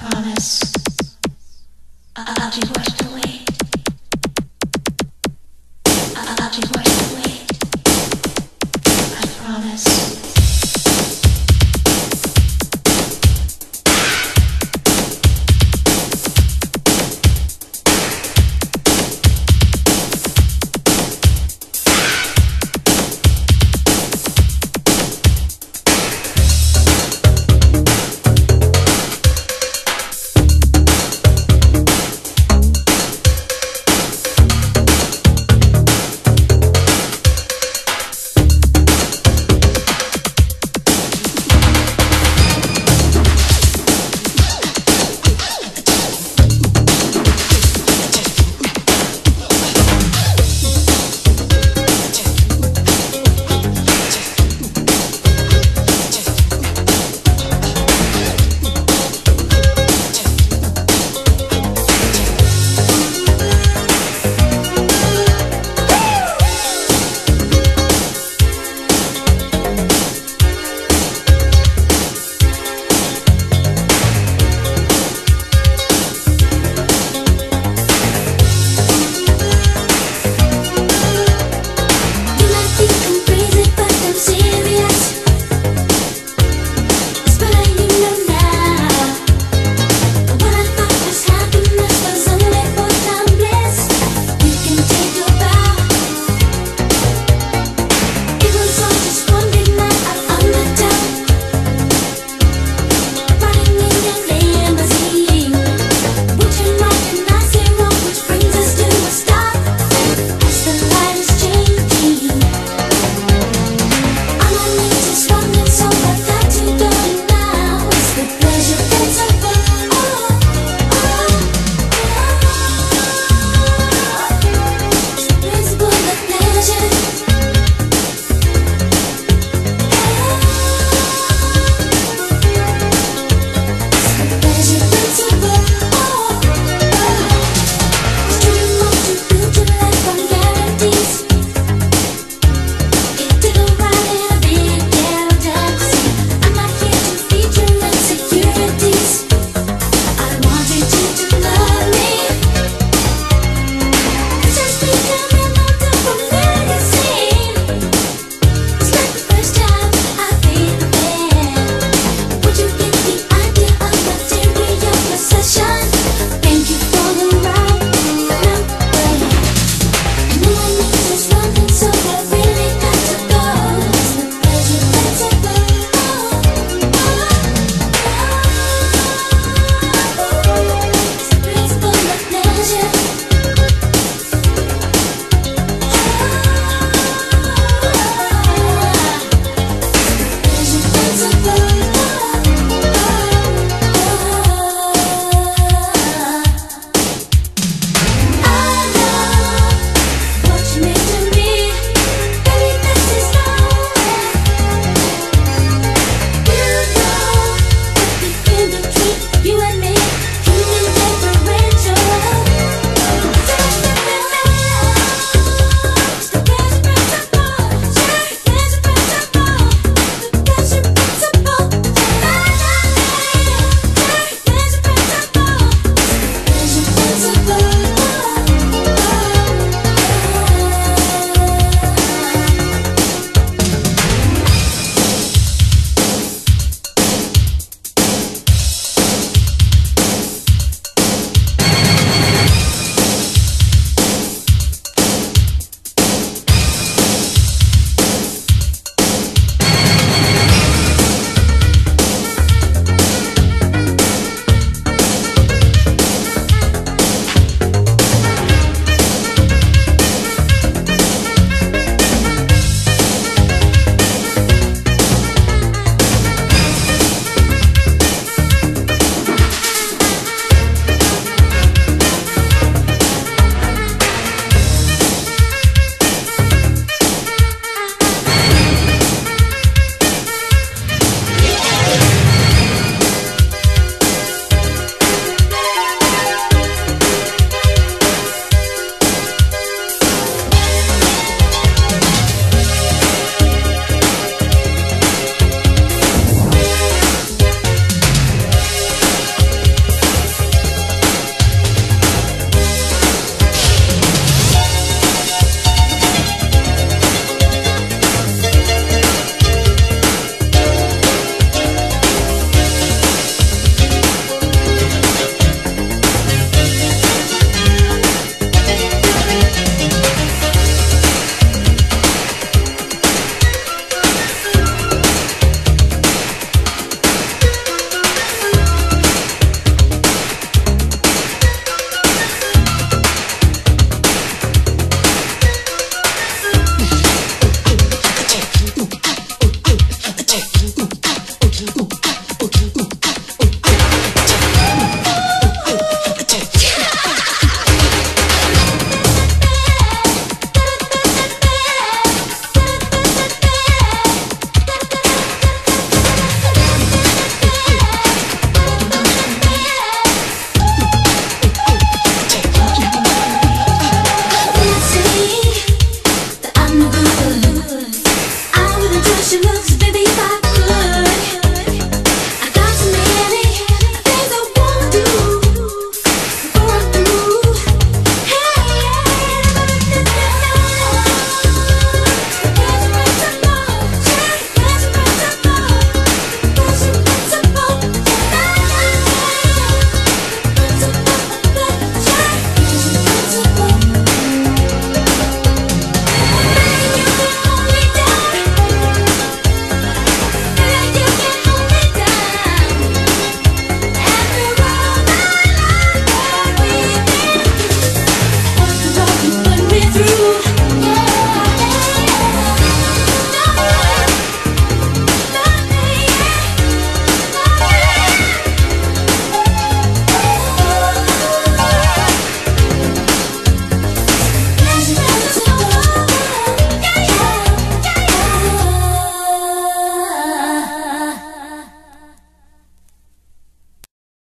promise. I'll be worth the wait. I'll be worth